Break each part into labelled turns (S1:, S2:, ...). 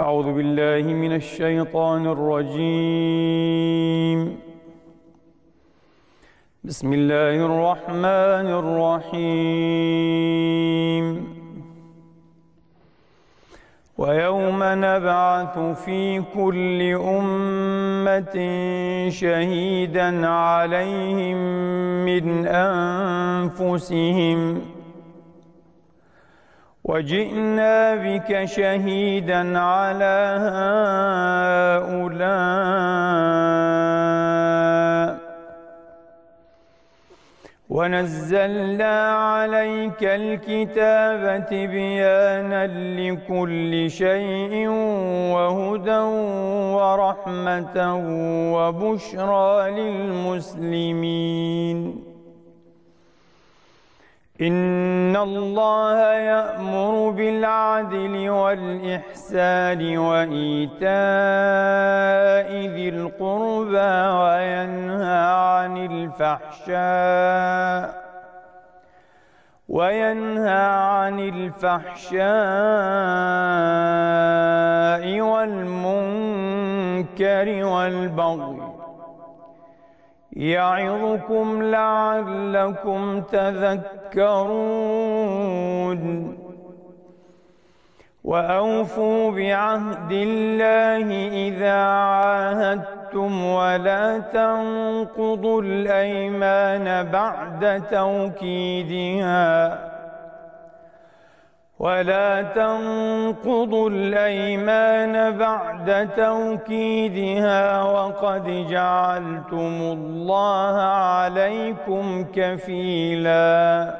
S1: أعوذ بالله من الشيطان الرجيم. بسم الله الرحمن الرحيم. ويوم نبعث في كل أمة شهيدا عليهم من أنفسهم وجئنا بك شهيدا على هؤلاء. ونزلنا عليك الكتاب بيانا لكل شيء وهدى ورحمة وبشرى للمسلمين. إن الله يأمر بالعدل والإحسان وإيتاء ذي القربى وينهى عن الفحشاء وينهى عن الفحشاء والمنكر والبغي يعظكم لعلكم تذكرون. وأوفوا بعهد الله إذا عاهدتم ولا تنقضوا الأيمان بعد توكيدها. ولا تنقضوا الأيمان بعد توكيدها وقد جعلتم الله عليكم كفيلا.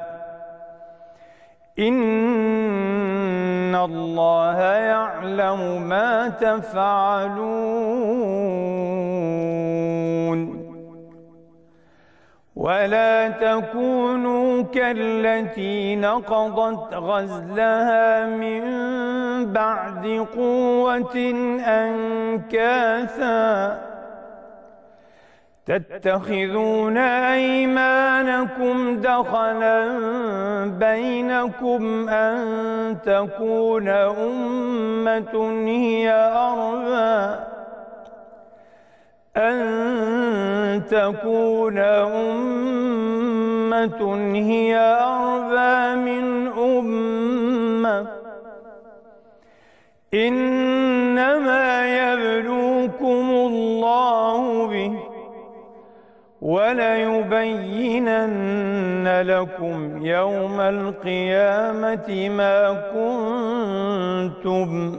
S1: إن الله يعلم ما تفعلون. ولا تكونوا كالتي نقضت غزلها من بعد قوة أنكاثا. تتخذون أيمانكم دخلا بينكم أن تكون أمة هي أربى. أن تكون أمة هي أربى من أمة. إنما يبلوكم الله به وليبينن لكم يوم القيامة ما كنتم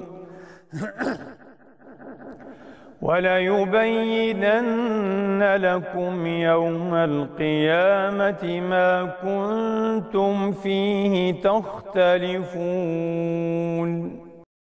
S1: وليبينن لكم يوم القيامة ما كنتم فيه تختلفون.